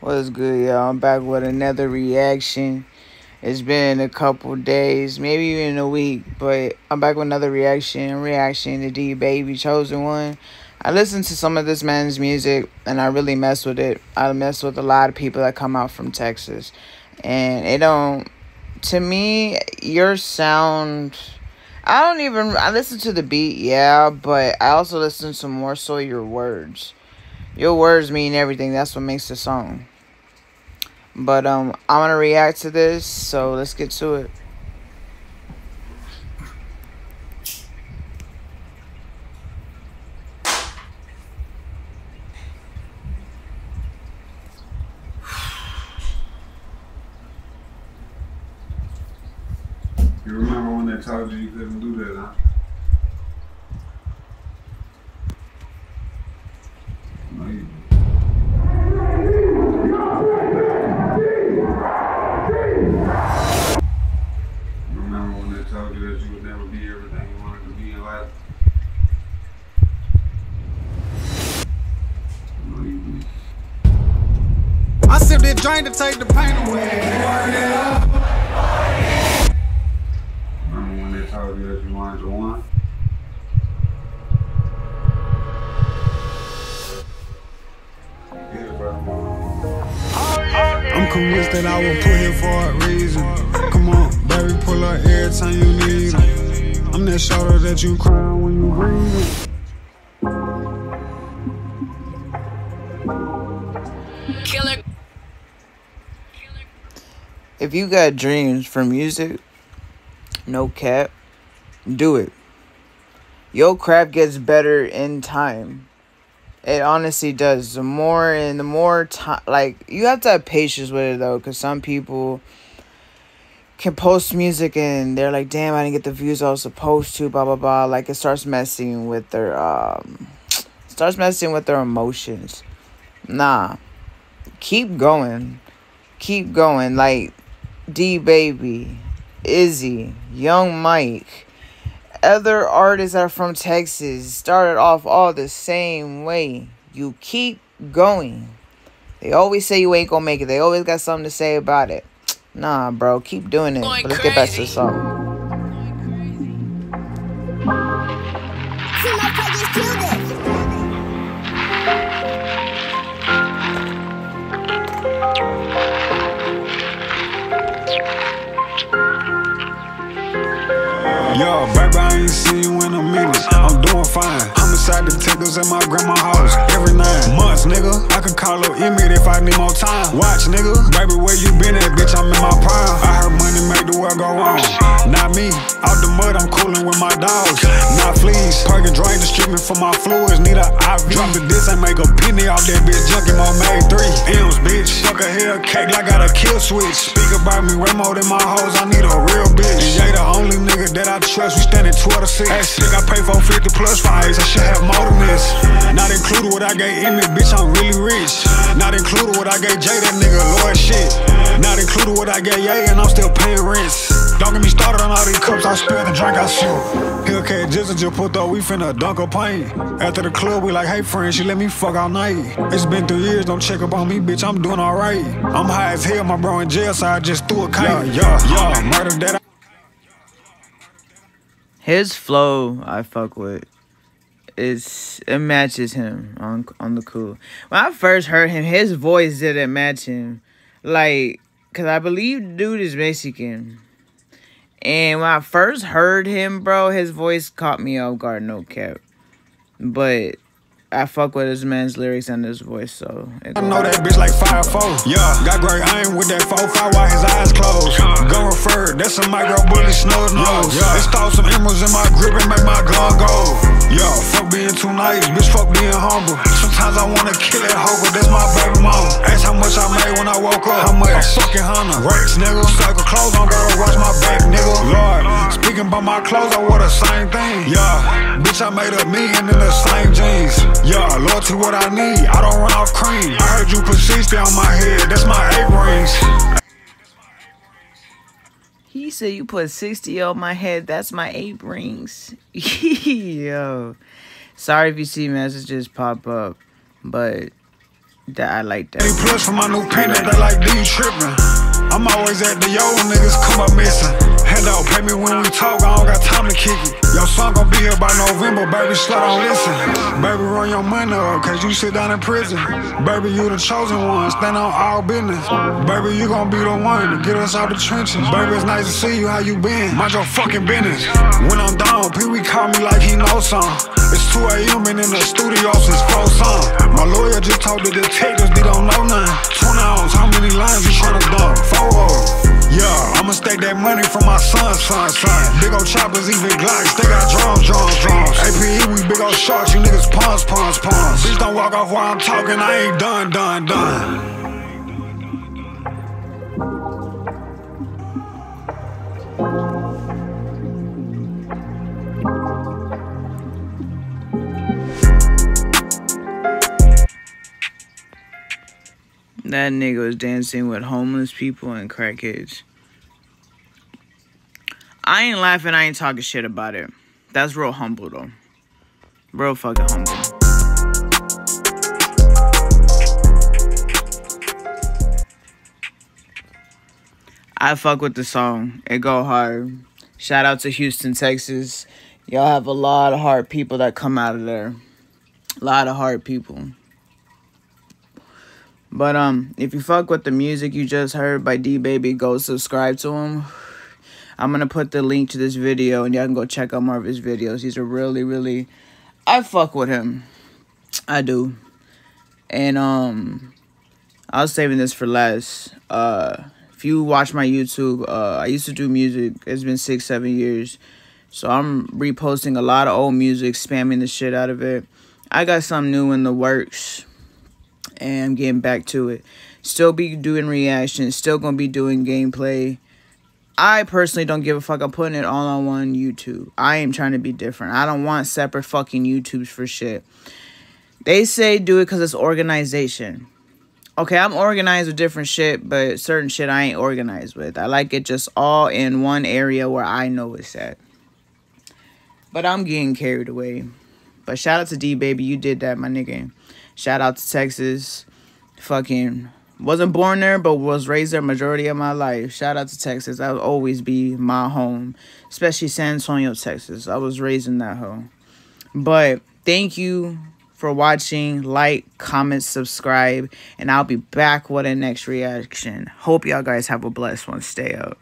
What's good, y'all? I'm back with another reaction. It's been a couple days, maybe even a week, but I'm back with another reaction. Reaction to Deebaby Chosen One. I listened to some of this man's music and I really mess with it. I mess with a lot of people that come out from Texas. And it don't to me, your sound I don't even I listen to the beat, yeah, but I also listen to more so your words. Your words mean everything. That's what makes the song. But um, I'm gonna react to this, so let's get to it. You remember when they told you you couldn't do that, huh? Sip that drink to take the pain away. Remember when they told you that you wanted to want? Convinced that I was put here for a reason. Come on, baby, pull up every time you need it. I'm that shoulder that you cry when you breathe. if you got dreams for music, no cap, do it. Your craft gets better in time. It honestly does. The more and the more time, like you have to have patience with it though, because some people can post music and they're like, "Damn, I didn't get the views I was supposed to." Blah blah blah. Like it starts messing with their um, starts messing with their emotions. Nah, keep going, keep going. Like Deebaby, Izzy, Young Mike, other artists that are from Texas started off all the same way. You keep going. They always say you ain't gonna make it. They always got something to say about it. Nah, bro, keep doing it. But let's get back to the song. Fine. Homicide detectives at my grandma's house every nine months, nigga. I can call up Emmett if I need more time. Watch, nigga. Baby, where you been at, bitch? I'm in my prime. I heard money make the world go on. Not me. Out the mud, I'm cooling with my dogs. Not fleas. Perking drain distributing for my fluids. Need a IV. Drop the disc and make a penny off that bitch. Junkie more made three. M's, bitch. Fuck a hell cake, I got a kill switch. Speak about me, Remo than my hoes. I need a real bitch. Jay the only nigga that I trust, we standing 12 to 6. That shit, I pay 450 plus for I should have more than this. Not included what I gave Emmy, bitch, I'm really rich. Not included what I gave Jay, that nigga, Lord shit. Not included what I gave Ye, and I'm still paying rents. Don't get me started on all these cups, I spill the drink, I shoot. Hellcat just just put though, we finna dunk a paint. After the club, we like, hey friend, she let me fuck all night. It's been three years, don't check up on me, bitch, I'm doing alright. I'm high as hell, my bro in jail, so I just threw a kite. Yeah, yeah, yeah, murder that. his flow I fuck with. It's it matches him on on the cool. When I first heard him, his voice didn't match him, like, cause I believe dude is Mexican. And when I first heard him, bro, his voice caught me off guard, no cap. But I fuck with this man's lyrics and his voice, so. I know that bitch like 5'4. Yeah, got great aim with that 4-5 while his eyes closed. Gun referred, that's a micro bullet snub nose. Yeah, install some emeralds in my grip and make my gun go. Too nice, bitch, fuck being humble. Sometimes I wanna kill that hoe, that's my baby mama. Ask how much I made when I woke up. How much? A fucking hundred. Racks, nigga. Cycle clothes on, gotta watch my back, nigga. Lord, speaking about my clothes, I wore the same thing. Yeah, bitch, I made a million in the same jeans. Yeah, loyalty what I need. I don't run off cream. I heard you put 60 on my head. That's my eight rings. He said you put 60 on my head. That's my eight rings. Yo. Sorry if you see messages pop up. But that I like that. plus for my new pen that like D tripping. I'm always at the yo niggas come up missing. Head out, pay me when we talk, I don't got time to kick it. Your son gon' be here by November, baby, slow down, listen. Baby, run your money up, cause you sit down in prison. Baby, you the chosen one, stand on all business. Baby, you gon' be the one to get us out the trenches. Baby, it's nice to see you, how you been? Mind your fucking business. When I'm down, Pee Wee call me like he knows something. It's 2 a.m. and in the studio since 4 song. My lawyer just told the detectives they don't know nothing. 20 ounce, how many lines you tryna dump? Four. Yeah, I'ma stake that money for my son, son, son. Big old choppers, even Glocks, they got drums, drums, drums. APE, we big old sharks, you niggas pawns, pawns, pawns. Bitch, don't walk off while I'm talking, I ain't done, done, done. That nigga was dancing with homeless people and crackheads. I ain't laughing, I ain't talking shit about it. That's real humble though. Real fucking humble. I fuck with the song. It go hard. Shout out to Houston, Texas. Y'all have a lot of hard people that come out of there. A lot of hard people. But um, if you fuck with the music you just heard by Deebaby, go subscribe to him. I'm gonna put the link to this video and y'all can go check out more of his videos. He's a really, really I fuck with him. I do. And um I was saving this for last. Uh if you watch my YouTube, uh I used to do music. It's been six, seven years. So I'm reposting a lot of old music, spamming the shit out of it. I got some new in the works and getting back to it. Still be doing reactions, still gonna be doing gameplay. I personally don't give a fuck. I'm putting it all on one YouTube. I am trying to be different. I don't want separate fucking YouTubes for shit. They say do it because it's organization. Okay, I'm organized with different shit, but certain shit I ain't organized with. I like it just all in one area where I know it's at. But I'm getting carried away. But shout out to Deebaby, you did that, my nigga. Shout out to Texas. Fucking wasn't born there, but was raised there majority of my life. Shout out to Texas. That will always be my home, especially San Antonio, Texas. I was raised in that home. But thank you for watching. Like, comment, subscribe, and I'll be back with a next reaction. Hope y'all guys have a blessed one. Stay up.